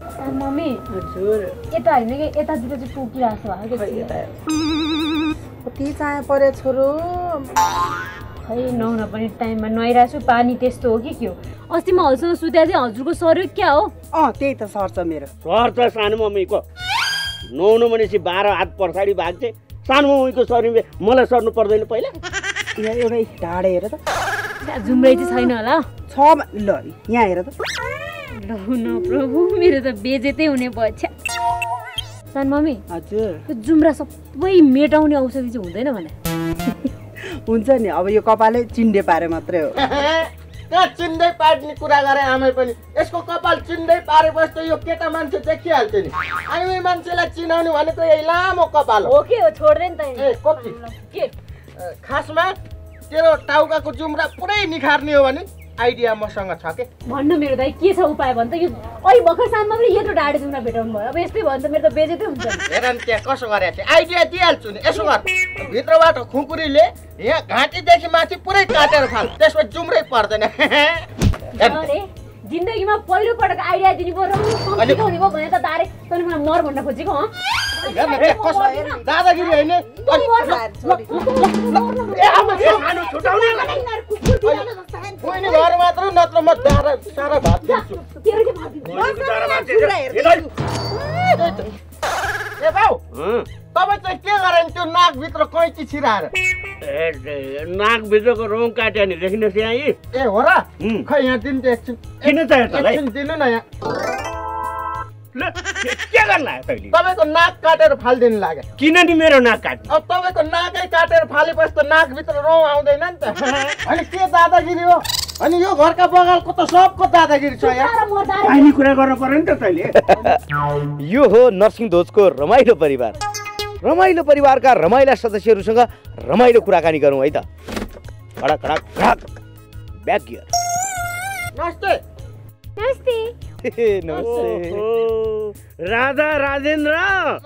Mummy हजुर यता होइन कि यतातिर चाहिँ पुगिरहेको छ कति चाया पऱ्यो छोरो खै नुहाउन पनि टाइममा नुहाइरहेको छु पानी त्यस्तो हो कि के हो अस्ति म हजुरसँग सुत्या थिएँ हजुरको सर्यो क्या हो अँ त्यही त सर्छ मेरो सर त सानो मम्मीको नुहाउनु भनेपछि बाह्र हात पछाडि भाग चाहिँ सानो मम्मीको शरीरले मलाई सर्नु पर्दैन पहिला एउटै ढाडे हेर त त्यहाँ जुम्रै चाहिँ छैन होला छ ल यहाँ हेर त ल न प्रभु मेरो त बेजेतै हुने भयो छ्या। सानो मम्मी हजुर। त्यो जुम्रा सबै मेटाउने औषधि चाहिँ हुँदैन भने। हुन्छ नि अब यो कपालै चिन्डे पारे मात्रै हो। कहाँ चिन्दै पार्ने कुरा गरे आमै पनि। यसको कपाल चिन्दै पारेपछि त यो केटा मान्छे देखिहाल्थ्यो नि। आइमी मान्छेलाई चिनाउने भनेको यही लामो कपाल हो। के हो? छोड्दै नि त ए कति के? खासमा तेरो टाउकाको जुम्रा पुरै निखार्ने हो भने आइडिया मसँग छ के? भन्नु मेरो दाइ के छ उपाय भन् त यो अहिले भर्खर सानमा पनि यत्रो जुम्रा भेटाउनु भयो। अब यस्तै भयो भने त मेरो त बेजेतै हुन्छ। हेर न त्यहाँ कसो थियो। आइडिया दिइहाल्छु नि। यसो गर। भित्रबाट खुकुरीले यहाँ घाँटीदेखि माथि पुरै काटेर फाल त्यसमा जुम्रै पर्दैन। जिन्दगीमा पहिलो पटक आइडिया दिने भयो भने त दारे तैँले मलाई मर भन्न खोजेको दादागिरी होइन? ए आमा सानो छुटाउने। बहिनी घर मात्र नत्र म दारा सारा भात दिन्छु। ए हँ। तपाईँ चाहिँ के गरे त्यो नाकभित्र कैँची छिराएर? ए, नाकभित्रको रौँ काट्यो नि देखिनुहोस् यहाँ यी ए हो र। खै यहाँ दिनु त एकछिन। किन चाहियो तँलाई? दिनु न यहाँ। के गर्न लाग्यो तैँले? तपाईँको नाक काटेर फालिदिनु लाग्यो। किन नि मेरो नाक काट्नु? अब तपाईँको नाकै काटेर फालेपछि त नाकभित्र रौँ आउँदैन नि त। अनि के दादागिरी हो? अनि यो घरका बगालको त सबको दादागिरी छ यहाँ पानी कुरा गर्नु पर्यो नि त तैँले। यो हो नरसिंह ध्वजको रमाइलो परिवार। रमाइलो परिवारका रमाइला सदस्यहरूसँग रमाइलो कुराकानी गरौँ है त। खडक खडक खडक। ब्याक गियर नमस्ते। नमस्ते। राजा राजेन्द्र।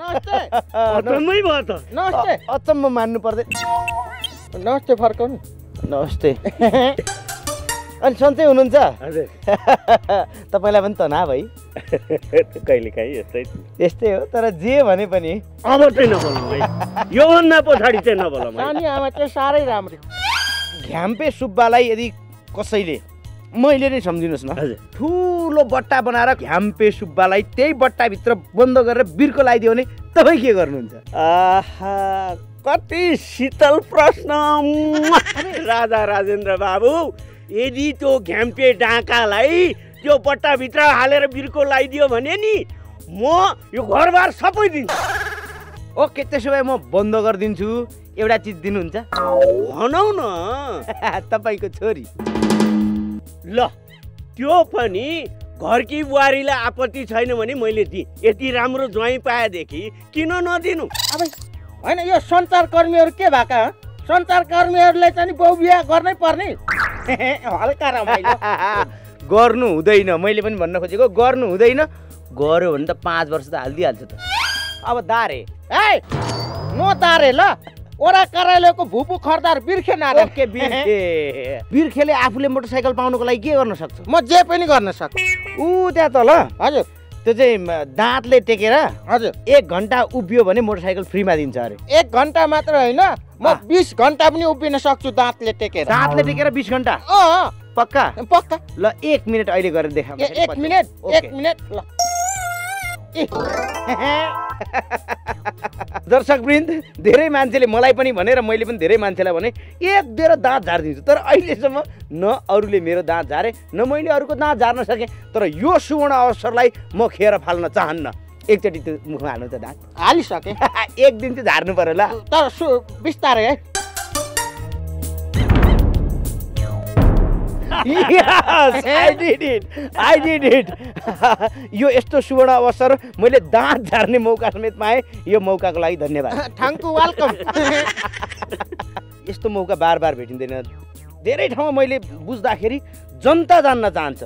नमस्ते। अचम्मै भयो त। नमस्ते। अचम्म मान्नु पर्दैन नमस्ते फर्काउनु। नमस्ते। अनि सन्चै हुनुहुन्छ? हजुर। तपाईँलाई पनि तनाव है कहिले काहीँ यस्तै यस्तै हो तर जे भने पनि। अब चाहिँ है योभन्दा पछाडि चाहिँ नानी आमा चाहिँ साह्रै राम्रो घ्याम्पे सुब्बालाई यदि कसैले मैले नै सम्झिनुहोस् न। ठुलो बट्टा बनाएर घ्याम्पे सुब्बालाई त्यही बट्टाभित्र बन्द गरेर बिर्को लगाइदियो भने तपाईँ के गर्नुहुन्छ? आहा कति शीतल प्रश्न। राजा राजेन्द्र बाबु। यदि त्यो घ्याम्पे डाँकालाई त्यो बट्टाभित्र हालेर बिर्को लगाइदियो भने नि म यो घरबार सबै दिन्छु। ओके त्यसो भए म बन्द गरिदिन्छु। एउटा चिज दिनुहुन्छ? भनौ न। तपाईँको छोरी। ल त्यो पनि घरकी बुहारीलाई आपत्ति छैन भने मैले दिएँ। यति राम्रो ज्वाइँ पाएदेखि किन नदिनु? अब होइन यो सञ्चारकर्मीहरू के भएका हँ? सञ्चारकर्मीहरूले चाहिँ नि बहु बिहा गर्नै पर्ने। हल्का रमाइलो गर्नु हुँदैन। मैले पनि भन्न खोजेको गर्नु हुँदैन। गऱ्यो भने त पाँच वर्ष त हालिदिइहाल्छ त। अब दारे। ए नो तारे ल। ओरा कार्यालयको भुपु खर्दार बिर्खे नारे। बिर्खे। बिर्खेले आफूले मोटरसाइकल पाउनुको लागि के गर्न सक्छ? म जे पनि गर्न सक्छु। ऊ त्यहाँ त ल। हजुर। त्यो चाहिँ दाँतले टेकेर हजुर। एक घन्टा उभियो भने मोटरसाइकल फ्रीमा दिन्छ अरे। एक घन्टा मात्र होइन म। बिस घन्टा पनि उभिन सक्छु दाँतले टेकेर। दाँतले टेकेर बिस घन्टा? पक्का? पक्का। ल एक मिनट अहिले गरेर देखा ए- एक मिनट एक। मिनट ल। ए, दर्शक वृन्द धेरै मान्छेले मलाई पनि भनेर मैले पनि धेरै मान्छेलाई भने एक दिएर दाँत झारिदिन्छु। तर अहिलेसम्म न अरूले मेरो दाँत झारे न मैले अरूको दाँत झार्न सकेँ तर यो सुवर्ण अवसरलाई म खेर फाल्न चाहन्न। एकचोटि त्यो मुखमा हाल्नु त दाँत। हालिसकेँ। एक दिन चाहिँ झार्नु पर्यो ल। तर सु बिस्तारै है। Yes, I did it. I did it. यो यस्तो सुवर्ण अवसर मैले दाँत झार्ने मौका समेत पाएँ। यो मौकाको लागि धन्यवाद। Thank welcome. यस्तो मौका बार बार भेटिँदैन। धेरै ठाउँमा मैले बुझ्दाखेरि जनता जान्न चाहन्छ।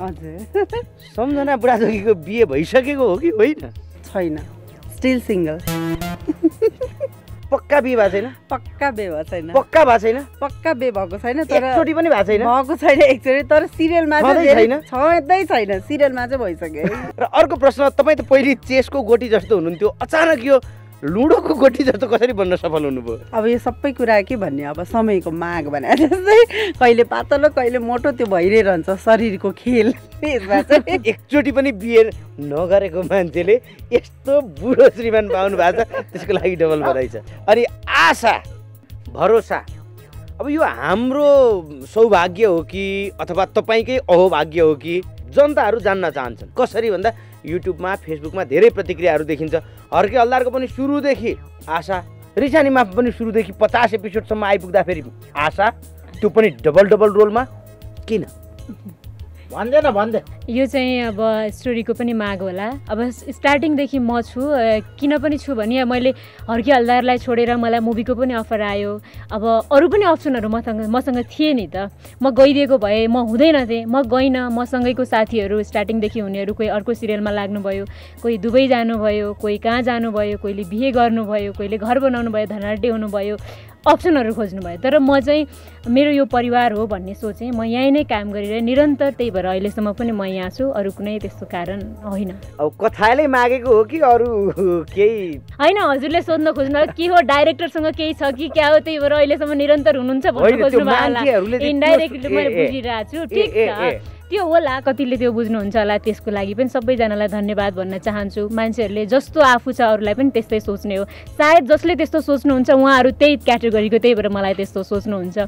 हजुर। सम्झना बुढाथोकीको बिहे भइसकेको हो कि होइन? छैन। स्टिल सिङ्गल पक्का बिहे भएको छैन? पक्का बे भएको छैन। पक्का भएको छैन? पक्का बे भएको छैन तर एकचोटि पनि भएको छैन? भएको छैन एकचोटि तर सिरियलमा छैन? छँदै छैन सिरियलमा चाहिँ भइसक्यो। र अर्को प्रश्न तपाईँ त पहिले चेसको गोटी जस्तो हुनुहुन्थ्यो। अचानक यो लुडोको गोटी जस्तो कसरी बन्न सफल हुनुभयो? अब यो सबै कुरा के भन्ने? अब समयको माग भने जस्तै कहिले पातलो कहिले मोटो त्यो भइरहन्छ शरीरको खेल। यसमा चाहिँ एकचोटि पनि बिहे नगरेको मान्छेले यस्तो बुढो श्रीमान पाउनु भएको छ त्यसको लागि डबल बधाई छ। अनि आशा भरोसा। अब यो हाम्रो सौभाग्य हो कि अथवा तपाईँकै अहोभाग्य हो कि जनताहरू जान्न चाहन्छन्? कसरी भन्दा युट्युबमा फेसबुकमा धेरै प्रतिक्रियाहरू देखिन्छ। हर्के हल्दारको पनि सुरुदेखि आशा रिसानीमा पनि सुरुदेखि पचास एपिसोडसम्म आइपुग्दाखेरि आशा त्यो पनि डबल डबल रोलमा किन? यो चाहिँ अब स्टोरीको पनि माग होला। अब स्टार्टिङदेखि म छु किन पनि छु भने मैले हर्की हल्दारलाई छोडेर मलाई मुभीको पनि अफर आयो। अब अरू पनि अप्सनहरू मसँग मसँग थिए नि त। म गइदिएको भए म हुँदैन थिएँ। म गइनँ मसँगैको साथीहरू स्टार्टिङदेखि हुनेहरू कोही अर्को सिरियलमा लाग्नुभयो कोही दुबई जानुभयो कोही कहाँ जानुभयो कोहीले बिहे गर्नुभयो कोहीले घर बनाउनु भयो धनाड्डे हुनुभयो। अप्सनहरू खोज्नुभयो तर म चाहिँ मेरो यो परिवार हो भन्ने सोचेँ। म यहीँ नै काम गरिरहेँ निरन्तर त्यही भएर अहिलेसम्म पनि म यहाँ छु। अरू कुनै त्यस्तो कारण होइन। अब कथाले मागेको हो कि अरू केही? होइन हजुरले सोध्न खोज्नु के हो डाइरेक्टरसँग केही छ कि क्या हो? त्यही भएर अहिलेसम्म निरन्तर हुनुहुन्छ भन्न खोज्नु भयो होला। इन्डाइरेक्टली मैले। बुझिरहेको छु। ठिक छ। त्यो होला कतिले त्यो बुझ्नुहुन्छ होला त्यसको लागि पनि सबैजनालाई धन्यवाद भन्न चाहन्छु। मान्छेहरूले जस्तो आफू छ अरूलाई पनि त्यस्तै सोच्ने हो। सायद जसले त्यस्तो सोच्नुहुन्छ उहाँहरू त्यही क्याटेगोरीको त्यही भएर मलाई त्यस्तो सोच्नुहुन्छ।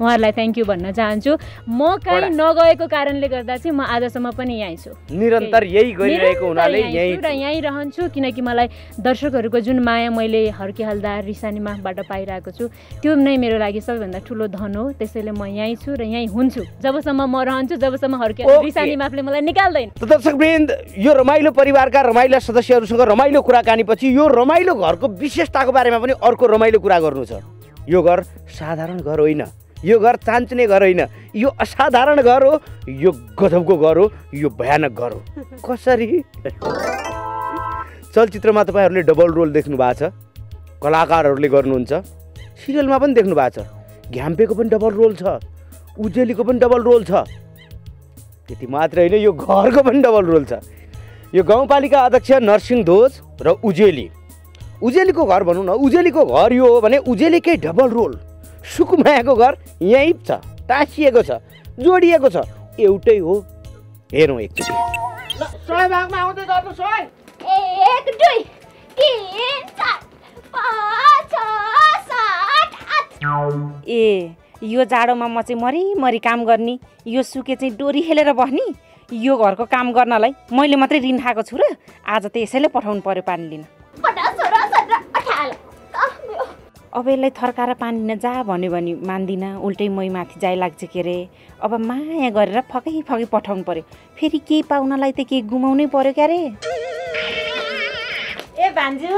उहाँहरूलाई थ्याङ्क यू भन्न चाहन्छु। म कहीँ नगएको कारणले गर्दा चाहिँ म आजसम्म पनि यहीँ छु। निरन्तर यही गरिरहेको हुनाले र यहीँ रहन्छु किनकि मलाई दर्शकहरूको जुन माया मैले हर्के हल्दार रिसानीमाबाट पाइरहेको छु त्यो नै मेरो लागि सबैभन्दा ठुलो धन हो। त्यसैले म यहीँ छु र यहीँ हुन्छु। जबसम्म म रहन्छु जबसम्म हर्के ओके। रिसानी माफले मलाई निकाल्दैन। त दर्शकवृन्द यो रमाइलो परिवारका रमाइला सदस्यहरूसँग रमाइलो कुराकानीपछि यो रमाइलो घरको विशेषताको बारेमा पनि अर्को रमाइलो कुरा गर्नु छ। यो घर साधारण घर होइन यो घर चान्चुने घर होइन यो असाधारण घर हो यो गजबको घर हो यो भयानक घर हो। कसरी? चलचित्रमा तपाईँहरूले डबल रोल देख्नु भएको छ कलाकारहरूले गर्नुहुन्छ सिरियलमा पनि देख्नु भएको छ घ्याम्पेको पनि डबल रोल छ उजेलीको पनि डबल रोल छ। त्यति मात्र होइन यो घरको पनि डबल रोल छ। यो गाउँपालिका अध्यक्ष नरसिंह ध्वज र उजेली। उजेलीको घर भनौँ न उजेलीको घर यो हो भने उजेलीकै डबल रोल सुकुमायाको घर यहीँ छ टाँसिएको छ जोडिएको छ एउटै हो। हेरौँ एकचोटि। ए यो जाडोमा म चाहिँ मरिमरि काम गर्ने यो सुके चाहिँ डोरी खेलेर बस्ने यो घरको काम गर्नलाई मैले मात्रै ऋण खाएको छु र आज त यसैले पठाउनु पर्यो पानी लिन। अब यसलाई थर्काएर पानी लिन जा भन्यो भने मान्दिनँ उल्टै मै माथि जाइ लाग्छ के अरे अब माया गरेर फकै फकै पठाउनु पर्यो। फेरि केही पाउनलाई त केही गुमाउनै पर्यो क्या अरे ए भान्जु!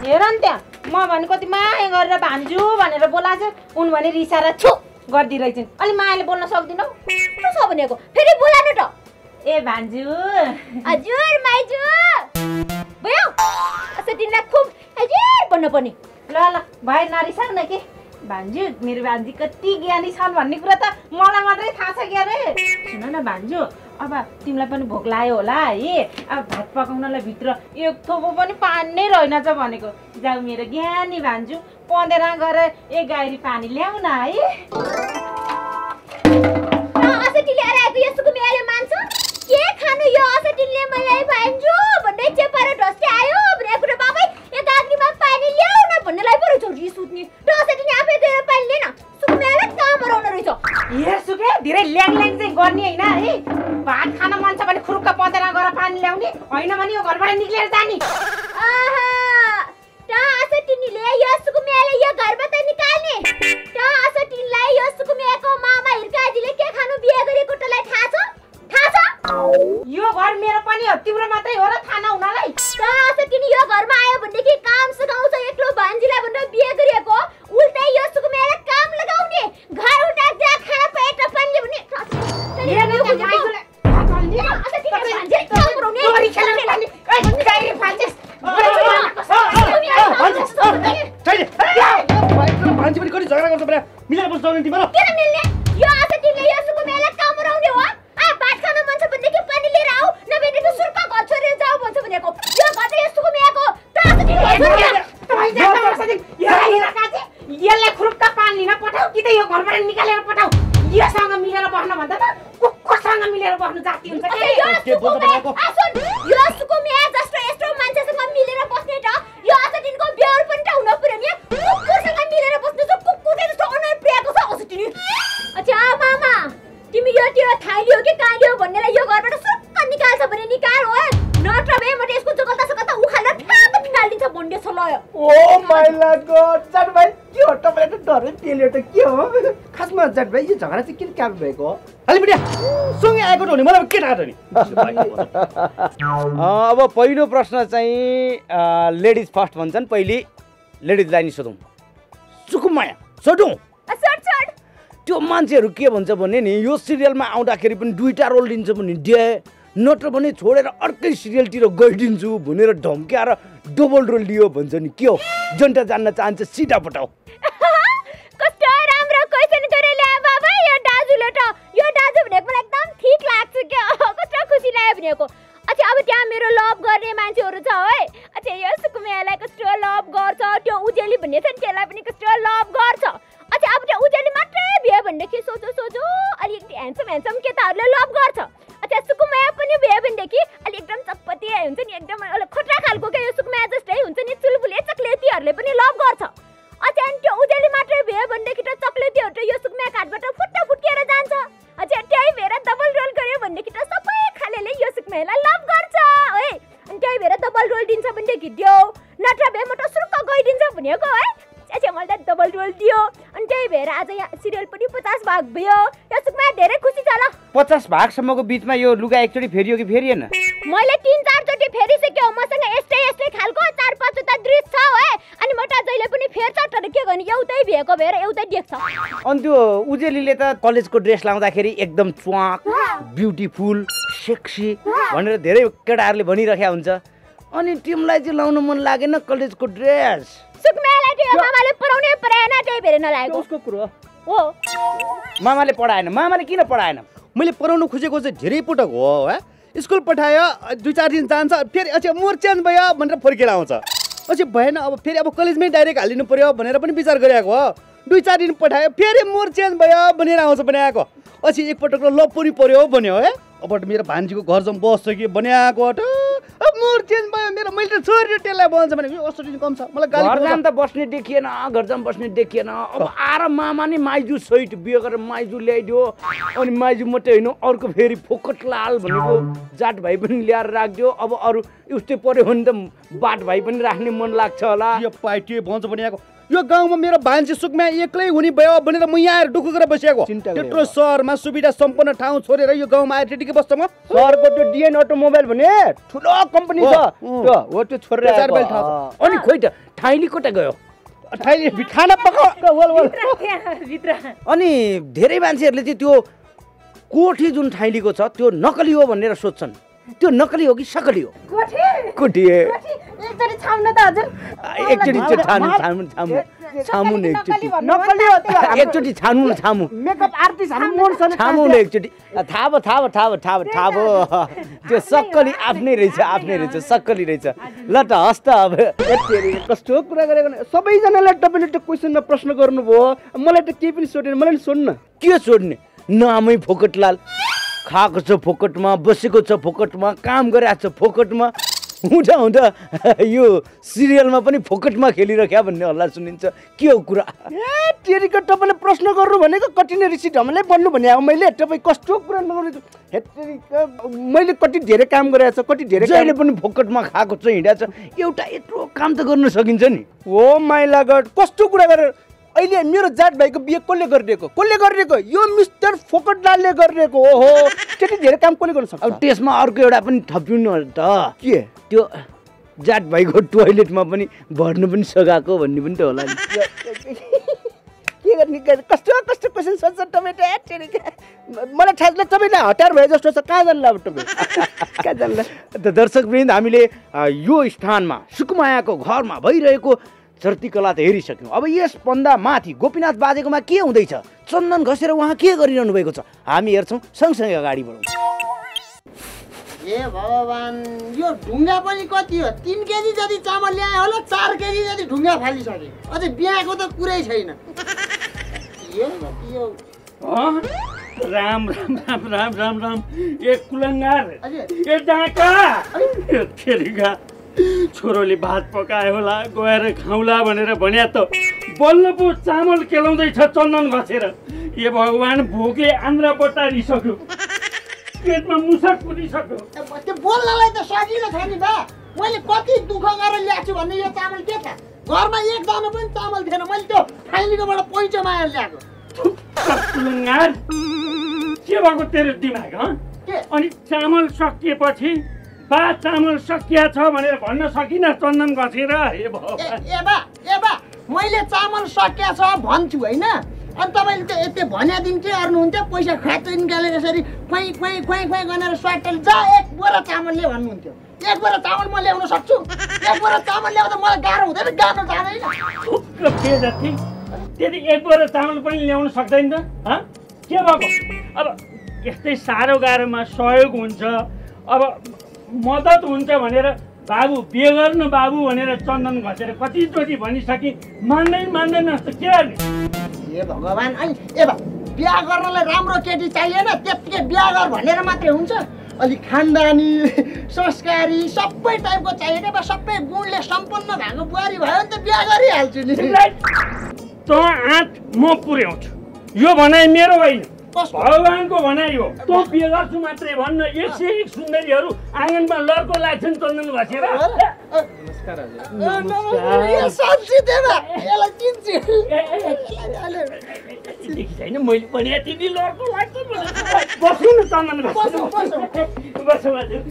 हेर नि त्यहाँ म भने कति माया गरेर भान्जु भनेर बोलाएको उन भने रिसाएर छु गरिदिइरहेछन् अलि मायाले बोल्न सक्दिनौ। कस्तो छ भनेको फेरि बोलानु त। ए भान्जु। हजुर माइजू। भयो। असो तिमीलाई खुब हजुर भन्नुपर्ने ल ल। भयो नरिसाउ न के। भान्जु मेरो भान्जी कति ज्ञानी छन् भन्ने कुरा त मलाई मात्रै थाहा छ क्या अरे सुन न भान्जु। अब तिमीलाई पनि भोक लाग्यो होला है। अब भात पकाउनलाई भित्र एक थोपो पनि पानी नै रहेनछ भनेको। जाऊ मेरो ज्ञानी भान्जु पँधेर गएर एक गाडी पानी ल्याउ न है। के खानु यो असटीले मलाई भान्जु? भन्दै चेपाएर ढस्टे आयो भने कुरा बाबै यो गाग्रीमा पानी ल्याउ न भन्नेलाई पो रहेछ रिस उठ्ने। गर्ने होइन है? भात खान मन छ भने खुरुक्क पँधेर गएर पानी ल्याउने होइन भने यो घरबाट निक्लेर जाने। यो घर मेरो पनि हो तिम्रो मात्रै हो र भाइ यो झगडा चाहिँ किन काबु भएको हो सँगै आएको त हुने मलाई के थाहा त नि अँ, अब पहिलो प्रश्न चाहिँ लेडिज फर्स्ट भन्छन् पहिले। लेडिजलाई नि सोधौँ। सुकुमाया सोधौँ। त्यो मान्छेहरू के भन्छ भने नि यो सिरियलमा आउँदाखेरि पनि दुईवटा रोल दिन्छ भने डे नत्र भने छोडेर अर्कै सिरियलतिर गइदिन्छु भनेर ढम्क्याएर डबल रोल दियो भन्छ नि। के हो? जनता जान्न चाहन्छ सिधा पठाऊ। क्वेसन गरेर ल्याए बाबा यो दाजुले त यो दाजु भनेको मलाई एकदम ठिक लाग्छ क्या कस्तो खुसी लाग्यो भनेको अच्छा अब त्यहाँ मेरो लभ गर्ने मान्छेहरू छ है अच्छा यो सुकुमियालाई कस्तो लभ गर्छ त्यो उजेली भन्ने छ नि त्यसलाई पनि कस्तो लभ गर्छ अच्छा अब त्यो उजेली मात्रै भयो भनेदेखि सोचो सोचो अलिक ह्यान्डसम ह्यान्डसम केटाहरूले लभ गर्छ अच्छा सुकुमाया पनि भयो भनेदेखि अलिक एकदम चप्पती हुन्छ नि एकदम खतरा खालको क्या यो सुकुमाया जस्तै हुन्छ नि चुलबुले चक्लेटीहरूले पनि लभ गर्छ अझै त्यो उजेली मात्रै भयो भनेदेखि त चक्लेटीहरू त यो सुक्ने काठबाट फुट्ट फुट्किएर जान्छ। अझै त्यही भएर डबल रोल गर्यो भनेदेखि त सबै खालेले यो सुक्मेलाई लभ गर्छ। है अनि त्यही भएर डबल रोल दिन्छ भनेदेखि दियो। नत्र भए म त सुर्क गइदिन्छ भनेको है अच्छा मलाई त डबल रोल दियो। अनि त्यही भएर आज यहाँ सिरियल पनि पचास भाग भयो। यो सुक्मा धेरै खुसी छ ल। पचास भागसम्मको बिचमा यो लुगा एकचोटि फेरियो कि फेरिएन? मैले तिन चारचोटि फेरिसक्यो। मसँग यस्तै यस्तै खालको चार पाँचवटा दृश्य छ है अनि म त जहिले पनि फेर्छ तर के गर्ने? एउटै भएको भएर एउटै देख्छ। अनि त्यो उजेलीले त कलेजको ड्रेस लाउँदाखेरि एकदम च्वाक ब्युटिफुल सेक्सी भनेर धेरै केटाहरूले भनिरहेको हुन्छ। अनि तिमीलाई चाहिँ लाउन मन लागेन कलेजको ड्रेस? सुकमेलाई त्यो मामाले पढाउनै पराएन त्यही भएर नलागेको। उसको कुरो हो। मामाले पढाएन मामाले किन पढाएन? मैले पढाउनु खोजेको चाहिँ धेरै पटक हो है? स्कुल पठायो दुई चार दिन जान्छ फेरि अझै मोर चेन्ज भयो भनेर फर्केर आउँछ। अझै भएन अब फेरि अब कलेजमै डाइरेक्ट हालिनु पर्यो भनेर पनि विचार गरेको हो। दुई चार दिन पठायो फेरि मोर चेन्ज भयो भनेर आउँछ बनाएको अझै एकपटक लभ पनि पर्यो भन्यो है? अब मेरो भान्जीको घर जाउँ बस्छ कि बनाएको मोर चेन्ज भयो मेरो मैले त छोरी त्यसलाई भन्छ भने अस्ति कम छ। मलाई गाली घर। जान त बस्ने देखिएन घर जान बस्ने देखिएन। अब आएर मामा नि माइजू सहित बिहे गरेर माइजू ल्याइदियो। अनि माइजू मात्रै होइन अर्को फेरि फोकटलाल भनेको जाट भाइ पनि ल्याएर राखिदियो। अब अरू उस्तै पऱ्यो भने त बाट भाइ पनि राख्ने मन लाग्छ होला। यो पाइटी भन्छ बनाएको यो गाउँमा मेरो भान्जी सुकमा एक्लै हुने भयो भनेर म यहाँ आएर दुःख गरेर गरेर त्यत्रो सहरमा सुविधा सम्पन्न ठाउँ छोडेर यो गाउँमा आएर त्यतिकै बस्छ म। सहरको त्यो डिएन अटोमोबाइल भने ठुलो कम्पनी छ। हो। त्यो हो त्यो छोडेर। अनि खोइ त ठाइली कता गयो? खाना पकाउ। अनि धेरै मान्छेहरूले चाहिँ त्यो कोठी जुन ठाइलीको छ त्यो नकली हो भनेर सोध्छन्। त्यो नकली हो कि सकली हो? कोठी? एकचोटि छाम्न त हजुर। एकचोटि छानु छामु छामु न एकचोटि त्यो एकचोटि छानु न छामु मेकअप आर्टिस्टहरू मोड्छन् छामु न एकचोटि। थाहा भयो थाहा भयो थाहा भयो थाहा भयो थाहा भयो त्यो सक्कली आफ्नै रहेछ आफ्नै रहेछ सक्कली रहेछ। ल त हस् त अब। कस्तो कुरा गरेको? सबैजनालाई तपाईँले त्यो क्वेसनमा प्रश्न गर्नुभयो। मलाई त केही पनि सोधेन मलाई नि सोध्नु। के सोध्ने? नामै फोकटलाल। खाएको छ फोकटमा बसेको छ फोकटमा काम गरेको छ फोकटमा। हुँदा हुँदा यो सिरियलमा पनि फोकटमा खेलिरख्या भन्ने हल्ला सुनिन्छ। के हो कुरा? ए तेरिको तपाईँले प्रश्न गर्नु भनेको कठिन ऋषि ढमलै बन्नु भने अब मैले तपाईँ कस्तो कुरा नगर्नु मैले कति धेरै काम गरेको छ कति धेरै जहिले पनि फोकटमा खाएको छ हिँडेको छ। एउटा यत्रो काम त गर्न सकिन्छ नि। हो माइला गड कस्तो कुरा गरेर अहिले मेरो जात भाइको बिहे कसले गरिदिएको? कसले गरिदिएको? यो मिस्टर फोकटलालले गरिदिएको हो हो त्यति धेरै काम कसले गर्न सक्छ? अब त्यसमा अर्को एउटा पनि थपिनु त। के? त्यो जाट भाइको टोइलेटमा पनि भर्नु पनि सघाएको भन्ने पनि त होला नि। के गर्ने कस्तो कस्तो क्वेसन सोध्छ तपाईँ त। मलाई थाहा छैन तपाईँलाई हतार भए जस्तो छ। कहाँ जान्ला अब तपाईँ कहाँ जान्ला त दर्शकवृन्द हामीले यो स्थानमा सुकुमायाको घरमा भइरहेको चर्तीकला त हेरिसक्यौँ। अब यसभन्दा माथि गोपीनाथ बाजेकोमा के हुँदैछ? चन्दन घसेर उहाँ के गरिरहनु भएको छ? हामी हेर्छौँ सँगसँगै अगाडि बढौँ। ए भगवान् यो ढुङ्गा पनि कति हो? तिन केजी जति चामल ल्याए होला चार केजी जति ढुङ्गा फालिसके। अझै बिहाको त कुरै छैन। यो यो राम राम राम राम राम राम। ए कुलङ्गार ए डाका। छोरोले भात पकायो होला गएर खाउँला भनेर भन्या त बल्ल पो चामल केलाउँदैछ चन्दन घसेर। ए भगवान् भोके आन्द्रा बट्टा रिसक्यो पेटमा मुसक पुगिसक्यो त्यो बोल्नलाई त सजिलो छ नि बा। मैले कति दुःख गरेर ल्याएको छु भन्ने यो चामल के छ? घरमा एक दाना पनि चामल थिएन। मैले त्यो फाइलीकोबाट पैसा मागेर ल्याएको। के भएको तेरो दिमाग अनि चामल सकिएपछि बा चामल सकिया छ भनेर भन्न सकिन चन्दन घसेर। हे ए भगवान्। ए बा ए बा मैले चामल सकिया छ भन्छु होइन? अनि तपाईँले त यति भन्या दिन के गर्नुहुन्थ्यो? पैसा खाँचो निकालेर यसरी खुवाइ खुवाइ खुवाइ खुवाइ गरेर स्वाटले जा एक बोरा चामल ल्याउ भन्नुहुन्थ्यो। एक बोरा चामल म ल्याउन सक्छु? एक बोरा चामल ल्याउँदा मलाई गाह्रो हुँदैन गाह्रो जाँदैन। जति। त्यति एक बोरा चामल पनि ल्याउन सक्दैन त के भएको? अब यस्तै साह्रो गाह्रोमा सहयोग हुन्छ। अब मद्दत हुन्छ भनेर बाबु बिहे गर्नु बाबु भनेर चन्दन घसेर कतिचोटि भनिसके मान्दै मान्दैन जस्तो के गर्ने? ए भगवान् अनि ए बिहा गर्नलाई राम्रो केटी चाहिएन त्यत्तिकै बिहा गर भनेर मात्रै हुन्छ। अलिक खानदानी संस्कारी सबै टाइपको चाहियो क्या बा सबै गुणले सम्पन्न भएको बुहारी भयो भने त बिहा गरिहाल्छु नि। तँ आँट म पुर्याउँछु। यो भनाइ मेरो होइन? भगवान्को भनाइ हो। तँ बिहे गर्छु मात्रै भन्न एक सय एक सुन्दरीहरू आँगनमा लड्को लाग्छन् चन्दन घसेर। छैन मैले भने तिमी लड्को लाग्छ। बसौँ न चन्दन बसौँ हजुर।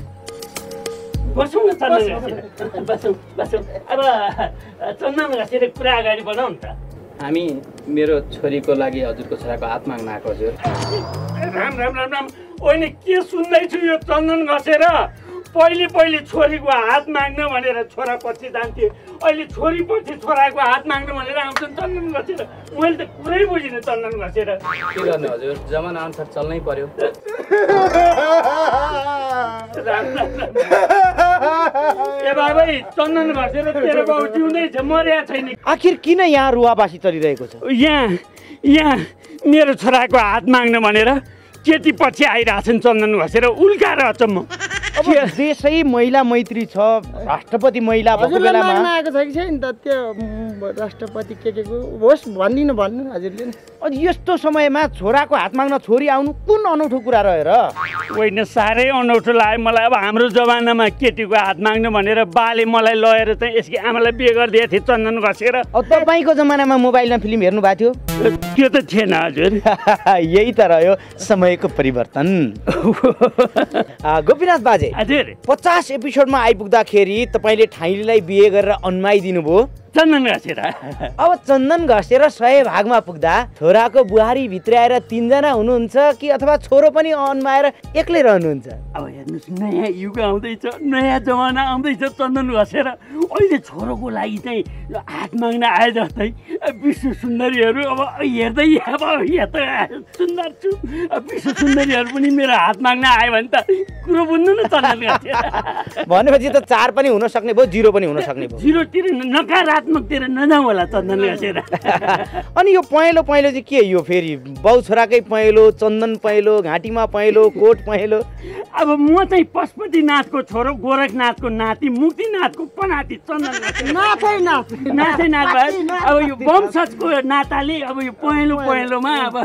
बसौँ न चन्दन घसेर बसौँ बसौँ। अब चन्दन घसेर कुरा अगाडि बढाउँ न त। हामी मेरो छोरीको लागि हजुरको छोराको हात माग्न आएको हजुर। राम राम राम राम। होइन के सुन्दैछु यो चन्दन घसेर? पहिले पहिले छोरीको हात माग्न भनेर छोरा पछि जान्थे। अहिले छोरी पछि छोराको हात माग्न भनेर आउँछन् चन्दन घसेर। मैले त कुरै बुझिनँ चन्दन घसेर। के गर्ने हजुर? जमाना अनुसार चल्नै पर्यो। ए बाबै चन्दन घसेर तेरो बाउ जिउँदैछ मर्या छैन। आखिर किन यहाँ रुवाबासी चलिरहेको छ? यहाँ यहाँ मेरो छोराको हात माग्न भनेर केटी पछि आइरहेछन् चन्दन घसेर उल्काएर अचम्म अब देशै महिला मैत्री छ राष्ट्रपति महिला भएको बेलामा। आएको छ कि छैन त? त्यो राष्ट्रपति के के को? होस् भनिदिनु भन्नु हजुरले। अनि यस्तो समयमा छोराको हात माग्न छोरी आउनु कुन अनौठो कुरा रह्यो र? होइन साह्रै अनौठो लाग्यो मलाई। अब हाम्रो जमानामा केटीको हात माग्नु भनेर बाले मलाई लगेर चाहिँ यसकी आमालाई बिहे गरिदिएको थिएँ चन्दन घसेर। अब तपाईँको जमानामा मोबाइलमा फिल्म हेर्नु भएको त्यो त थिएन हजुर। थियो यही त रह्यो समयको परिवर्तन। गोपीनाथ बाजे हजुर। पचास एपिसोडमा आइपुग्दाखेरि तपाईँले ठाइलीलाई बिहे गरेर अन्माइदिनु भयो चन्दन घसेर। अब चन्दन घसेर सय भागमा पुग्दा छोराको बुहारी भित्राएर तिनजना हुनुहुन्छ कि अथवा छोरो पनि अन्माएर एक्लै रहनुहुन्छ? अब हेर्नुहोस् नयाँ युग आउँदैछ नयाँ जमाना आउँदैछ चन्दन घसेर। अहिले छोरोको लागि चाहिँ हात माग्न आए जस्तै विश्व सुन्दरीहरू अब हेर्दै अब सुन्दर छु। विश्व सुन्दरीहरू पनि मेरो हात माग्न आयो भने त कुरो बुझ्नु न चन्दन घसेर। भनेपछि त चार पनि हुन सक्ने भयो जिरो पनि हुन सक्ने भयो। जिरोतिर नकारात्मकतिर नजाउँ होला चन्दन घसेर। अनि यो पहेँलो पहेँलो चाहिँ के यो फेरि बाउ छोराकै पहेँलो चन्दन पहेँलो घाँटीमा पहेँलो कोट पहेँलो? अब म चाहिँ पशुपतिनाथको छोरो गोरखनाथको नाति मुक्तिनाथको पनाति चन्दन नाथै नाथ नाचै नाच भयो। अब यो वंशजको नाताले अब यो पहेँलो पहेँलोमा अब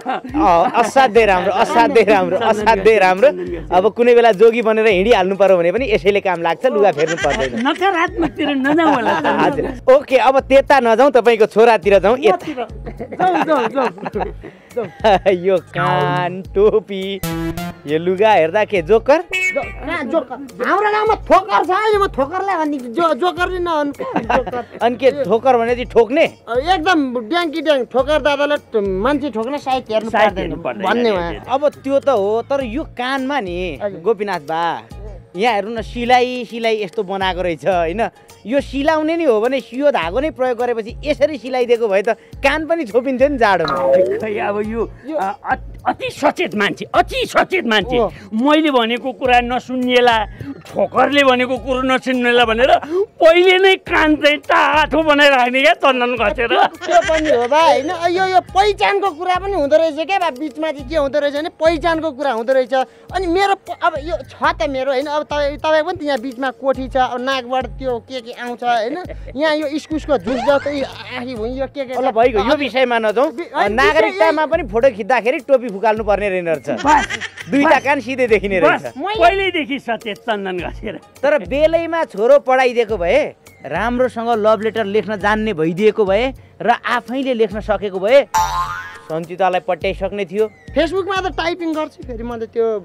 असाध्यै राम्रो असाध्यै राम्रो असाध्यै राम्रो। अब कुनै बेला जोगी बनेर हिँडिहाल्नु पर्यो भने पनि यसैले काम लाग्छ लुगा फेर्नु पर्दैन। नकारात्मकतिर नजाउँ होला हजुर। ओके अब त्यता नजाउँ तपाईँको छोरातिर जाउँ यता। जाउँ जाउँ जाउँ। यो कान टोपी यो लुगा हेर्दा के जोकर? हाम्रो गाउँमा ठोकर छ अहिले म ठोकरलाई अनि जोकर नै अनि के ठोकर भने चाहिँ ठोक्ने? अब एकदम ड्याङ्की ड्याङ ठोकर दादालाई ट- मान्छे ठोक्न सायद हेर्नु भन्ने। अब त्यो त हो तर यो कानमा नि। गोपीनाथ बा यहाँ हेर्नु न सिलाइ सिलाइ यस्तो बनाएको रहेछ होइन? यो सिलाउने नै हो भने सियो धागो नै प्रयोग गरेपछि यसरी सिलाइदिएको भए त कान पनि छोपिन्थ्यो नि जाडोमा। अब यो अति सचेत मान्छे अति सचेत मान्छे। मैले भनेको कुरा नसुन्नेला। ठोकरले भनेको कुरो नसुन्नेला भनेर पहिले नै कान चाहिँ टाठो बनाइराख्ने क्या चन्दन घसेर त्यो पनि हो बा होइन? यो यो पहिचानको कुरा पनि हुँदो रहेछ क्या बा बिचमा चाहिँ के हुँदो रहेछ भने पहिचानको कुरा हुँदो रहेछ। अनि मेरो अब यो छ त मेरो होइन? अब तपाईँ तपाईँको पनि त यहाँ बिचमा कोठी छ अब नाकबाट त्यो के के आउँछ होइन? यहाँ यो इस्कुसको झुस जस्तै आँखी भुइँ यो के के भइगयो यो विषयमा नजाउँ। नागरिकतामा पनि फोटो खिच्दाखेरि टोपी फुकाल्नु पर्ने रहेन रहेछ दुईटा कान सिधै देखिने रहेछ। पहिल्यैदेखि सचेत चन्दन घसेर। तर बेलैमा छोरो पढाइदिएको भए राम्रोसँग लभ लेटर लेख्न जान्ने भइदिएको भए र आफैले लेख्न सकेको भए सञ्चितालाई पट्याइसक्ने थियो। फेसबुकमा त टाइपिङ गर्छु फेरि म त त्यो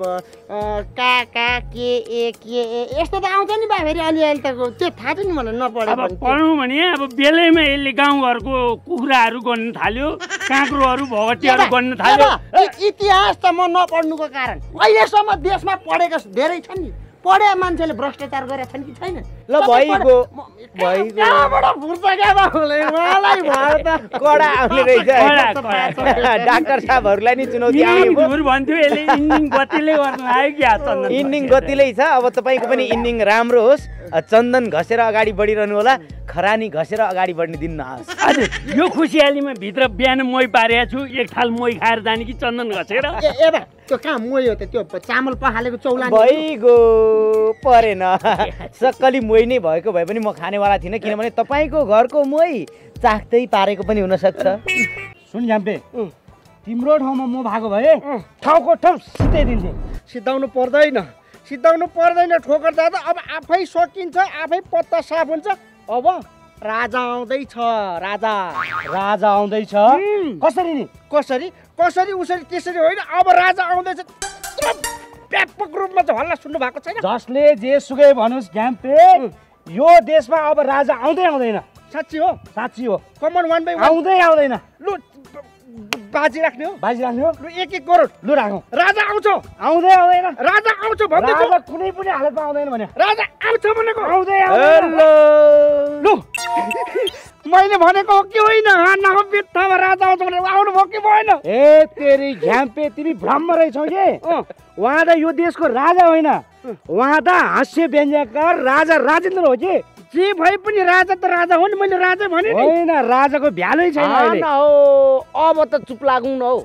का का के ए के ए यस्तो त आउँछ नि बा फेरि अलिअलि त त्यो थाहा छ नि मलाई नपढे अब। पढौँ भने अब बेलैमा यसले गाउँघरको कुखुराहरू गर्न थाल्यो काँक्रोहरू भगटियाहरू गर्न थाल्यो। इतिहास त म नपढ्नुको कारण अहिलेसम्म देशमा पढेका धेरै छन् नि। पढे मान्छेले भ्रष्टाचार गरेका छन् कि छैन ल भइगयो। भइगयो। मलाई भयो त। कडा आउने रहेछ। डाक्टर साहबहरूलाई नि चुनौती इन्निङ गतिले गर्न लाग्यो क्या चन्दन इन्निङ गतिलै छ। अब तपाईँको पनि इन्निङ राम्रो होस्। चन्दन घसेर अगाडि बढिरहनु होला। खरानी घसेर अगाडि बढ्ने दिन नआओस् हजुर यो खुसियालीमा भित्र बिहान मोही पारेको छु। एक थाल मोही खाएर जाने कि चन्दन घसेर? ए ए बा त्यो कहाँ मोयो त? त्यो चामल पखालेको चौलानी भइगयो परेन। सक्कली मोही नै भएको भए पनि म खानेवाला थिइनँ किनभने तपाईँको घरको मोही चाख्दै पारेको पनि हुनसक्छ। सुन झ्याम्पे तिम्रो ठाउँमा म भएको भए ठाउँको ठाउँ सिधाइदिन्थेँ सिद्धाउनु पर्दैन। सिद्धाउनु पर्दैन ठोकर दादा। अब आफै सकिन्छ आफै पत्ता साफ हुन्छ। अब राजा आउँदैछ राजा। राजा आउँदैछ? कसरी नि? कसरी? कसरी उसरी त्यसरी होइन। अब राजा आउँदैछ। व्यापक रूपमा चाहिँ हल्ला सुन्नु भएको छैन। जसले जे सुकै भनोस् झ्याम्पे यो देशमा अब राजा आउँदै आउँदैन। साँच्ची हो? साँच्ची हो। कमन वान बाई आउँदै आउँदैन। लु बाजी राख्ने हो। बाजी राख्ने हो? लु एक एक करोड। लु राखौँ राजा आउँछ। आउँदै आउँदैन राजा आउँछ भन्दैछु राजा कुनै पनि हालतमा आउँदैन भने। राजा आउँछ भनेको। आउँदै लु। मैले भनेको हो कि होइन? नहो बित्थामा राजा आउँछ भनेर आउनु भयो कि भएन? ए तेरी झ्याम्पे तिमी भ्रम रहेछौ कि। उहाँ त यो देशको राजा होइन। उहाँ त हास्य व्यञ्जककार राजा राजेन्द्र हो कि? जे भए पनि राजा त राजा हो नि मैले राजा भने होइन राजाको भ्यालै छैन अहिले। हो अब त चुप लागौँ न हौ।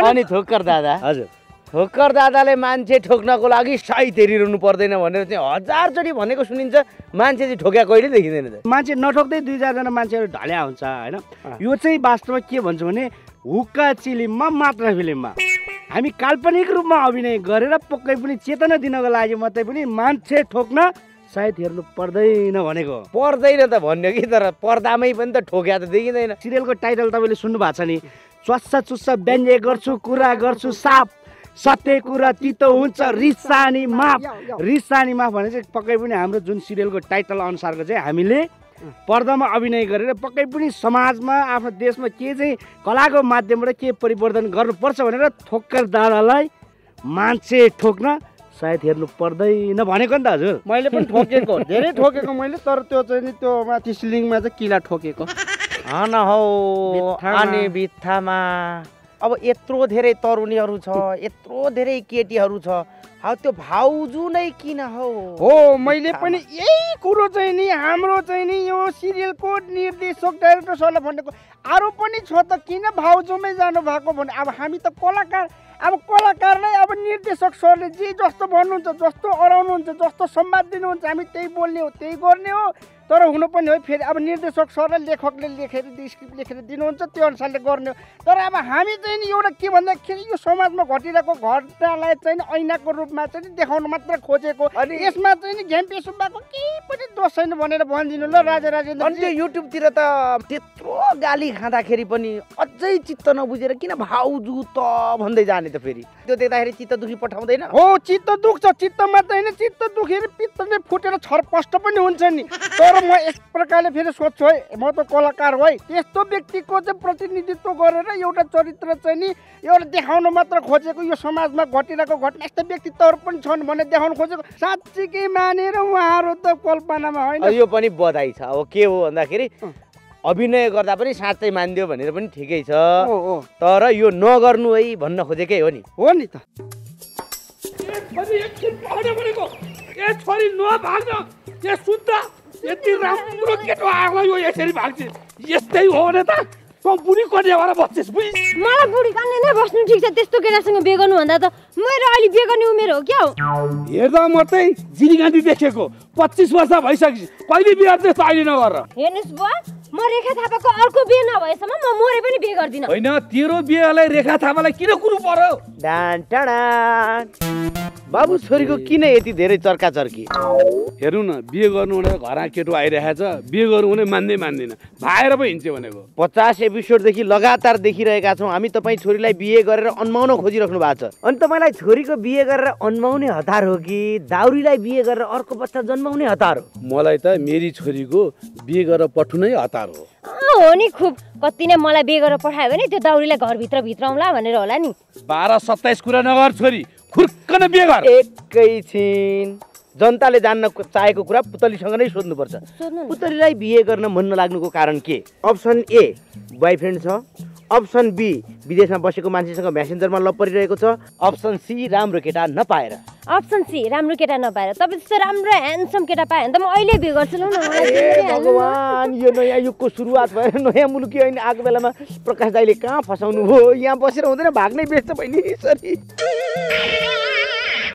अनि ठोक्कर दादा हजुर। ठोक्कर दादाले मान्छे ठोक्नको लागि साइत हेरिरहनु पर्दैन भनेर चाहिँ हजारचोटि भनेको सुनिन्छ। मान्छे चाहिँ ठोक्या कहिले देखिँदैन त। मान्छे नठोक्दै दुई चारजना मान्छेहरू ढल्या हुन्छ होइन? यो चाहिँ वास्तवमा के भन्छ भने हुक्का चिलिममा मात्र फिल्ममा। हामी काल्पनिक रूपमा अभिनय गरेर पक्कै पनि चेतना दिनको लागि मात्रै पनि मान्छे ठोक्न सायद हेर्नु पर्दैन भनेको। पर्दैन त भन्यो कि तर पर्दामै पनि त ठोक्या त देखिँदैन। सिरियलको टाइटल तपाईँले सुन्नु भएको छ नि चुस्सा चुस्सा व्यङ्ग्य गर्छु कुरा गर्छु साप सत्य कुरा तितो हुन्छ रिसानी माफ। रिसानी माफ भने चाहिँ पक्कै पनि हाम्रो जुन सिरियलको टाइटल अनुसारको चाहिँ हामीले पर्दामा अभिनय गरेर पक्कै पनि समाजमा आफ्नो देशमा के चाहिँ कलाको माध्यमबाट के परिवर्तन गर्नुपर्छ भनेर ठोक्कर दादालाई मान्छे ठोक्न सायद हेर्नु पर्दैन भनेको नि त हजुर। मैले पनि ठोकेको धेरै ठोकेको मैले तर त्यो चाहिँ नि त्यो माथि सिलिङमा चाहिँ किला ठोकेको। हन हौ। अनि बित्थामा। अब यत्रो धेरै तरुणीहरू छ यत्रो धेरै केटीहरू छ हौ त्यो भाउजू नै किन हौ? हो मैले पनि यही कुरो चाहिँ नि हाम्रो चाहिँ नि यो सिरियलको निर्देशक डाइरेक्टर सरलाई भनेको अरू पनि छ त किन भाउजूमै जानु भएको भने? अब हामी त कलाकार अब कलाकारलाई अब निर्देशक सरले जे जस्तो भन्नुहुन्छ जस्तो अराउनुहुन्छ जस्तो संवाद दिनुहुन्छ हामी त्यही बोल्ने हो त्यही गर्ने हो। तर हुनु पनि हो फेरि अब निर्देशक सरले लेखकले लेखेर स्क्रिप्ट लेखेर दिनुहुन्छ त्यो अनुसारले गर्ने हो। तर अब हामी चाहिँ नि एउटा के भन्दाखेरि यो समाजमा घटिरहेको घटनालाई चाहिँ ऐनाको रूपमा चाहिँ देखाउन मात्र खोजेको। अनि- यसमा चाहिँ नि घ्याम्पे सुब्बाको केही पनि दोष छैन भनेर भनिदिनु ल राजा अनि त्यो राजेन्द्र युट्युबतिर त त्यत्रो गाली खाँदाखेरि पनि अझ चित्त नबुझेर किन भाउजू त भन्दै जाने त फेरि। त्यो देख्दाखेरि चित्त दुखी पठाउँदैन। हो चित्त दुख्छ। चित्त मात्र होइन चित्त दुखेर पित्तले फुटेर छरपष्ट पनि हुन्छ नि। तर म यस प्रकारले फेरि सोध्छु है म त कलाकार हो है। त्यस्तो व्यक्तिको चाहिँ प्रतिनिधित्व गरेर एउटा चरित्र चाहिँ नि एउटा देखाउन मात्र खोजेको यो समाजमा घटिरहेको घटना यस्ता व्यक्तित्वहरू पनि छन् भने देखाउन खोजेको। साँच्चीकै मानेर उहाँहरू त कल्पनामा होइन। यो पनि बधाई छ। अब के हो भन्दाखेरि अभिनय गर्दा पनि साँच्चै मानिदियो भनेर पनि ठिकै छ। तर यो नगर्नु है भन्न खोजेकै हो नि। हो नि त। छोरी नभाग्न। यति राम्रो केटो आएको यो यसरी भाग्छ यस्तै हो भने त तँ बुढी कन्या भएर बस्छस् बुझि मलाई बुढी कन्या नै बस्नु ठिक छ त्यस्तो केटासँग बिहे गर्नुभन्दा त। मेरो अहिले बिहे गर्ने उमेर हो क्या हो? हेर्दा मात्रै जिनी गान्धी देखेको पच्चिस वर्ष भइसकेपछि कहिले बिहा त्यस्तो अहिले नगर हेर्नुहोस् बुवा म रेखा थापाको अर्को बिहे नभएसम्म म मरे पनि बिहे गर्दिनँ। होइन तेरो बिहालाई रेखा थापालाई किन कुरो पर्यो? बाबु छोरीको किन यति धेरै चर्का चर्की हेर्नु न बिहे गर्नु भनेर घरमा केटो आइरहेको छ बिहे गर्नु भने मान्दै मान्दैन। भाएर पो हिँड्छ भनेको। पचास एपिसोडदेखि लगातार देखिरहेका छौँ हामी तपाईँ छोरीलाई बिहे गरेर अन्माउन खोजिराख्नु भएको छ। अनि तपाईँलाई छोरीको बिहे गरेर अन्माउने हतार हो कि दाउरीलाई बिहे गरेर अर्को बच्चा जन्माउने हतार हो? मलाई त मेरी छोरीको बिहे गरेर पठाउनु नै हतार हो। नि खुब। कति नै मलाई बिहे गरेर पठायो भने त्यो दाउरीलाई घरभित्र भित्राउँला भनेर होला नि। बाह्र सत्ताइस कुरा नगर छोरी खुर्कन बिहे गर। एकैछिन जनताले जान्न चाहेको कुरा पुतलीसँग नै सोध्नुपर्छ। पुतलीलाई बिहे गर्न मन नलाग्नुको कारण के? अप्सन ए बोयफ्रेन्ड छ। अप्सन बी विदेशमा बसेको मान्छेसँग म्यासेन्जरमा लभ परिरहेको छ। अप्सन सी राम्रो केटा नपाएर। अप्सन सी राम्रो केटा नपाएर। तपाईँ त्यस्तो राम्रो ह्यान्डसम केटा पायो भने त म अहिले बिहे गर्छु ल न। भगवान् यो नयाँ युगको सुरुवात भएर नयाँ मुलुकी ऐन आएको बेलामा प्रकाश दाईले कहाँ फसाउनु हो? यहाँ बसेर हुँदैन। भाग्नै बेच्छ बहिनी सरी